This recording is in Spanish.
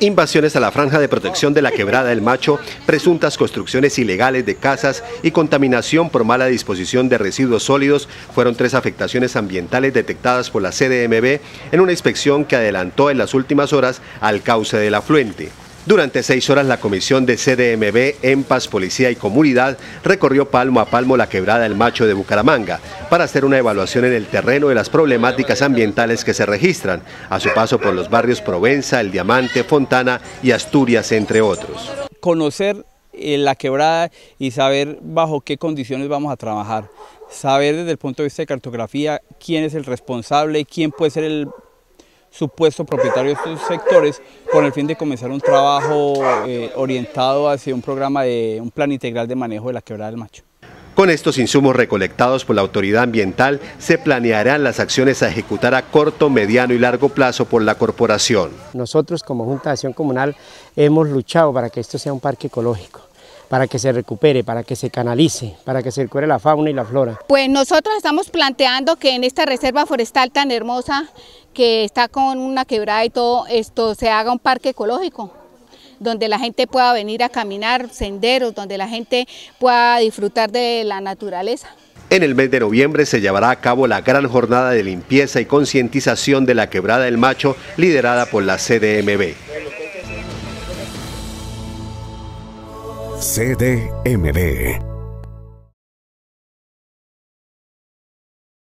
Invasiones a la franja de protección de la quebrada del Macho, presuntas construcciones ilegales de casas y contaminación por mala disposición de residuos sólidos fueron tres afectaciones ambientales detectadas por la CDMB en una inspección que adelantó en las últimas horas al cauce del afluente. Durante seis horas la comisión de CDMB, EMPAS, Policía y Comunidad recorrió palmo a palmo la quebrada del Macho de Bucaramanga para hacer una evaluación en el terreno de las problemáticas ambientales que se registran, a su paso por los barrios Provenza, El Diamante, Fontana y Asturias, entre otros. Conocer eh, la quebrada y saber bajo qué condiciones vamos a trabajar, saber desde el punto de vista de cartografía quién es el responsable, quién puede ser el supuesto propietario de estos sectores con el fin de comenzar un trabajo eh, orientado hacia un programa de un plan integral de manejo de la quebrada del Macho. Con estos insumos recolectados por la autoridad ambiental se planearán las acciones a ejecutar a corto, mediano y largo plazo por la corporación. Nosotros como Junta de Acción Comunal hemos luchado para que esto sea un parque ecológico para que se recupere, para que se canalice, para que se recupere la fauna y la flora. Pues nosotros estamos planteando que en esta reserva forestal tan hermosa, que está con una quebrada y todo esto, se haga un parque ecológico donde la gente pueda venir a caminar, senderos, donde la gente pueda disfrutar de la naturaleza. En el mes de noviembre se llevará a cabo la gran jornada de limpieza y concientización de la Quebrada del Macho, liderada por la CDMB. CDMB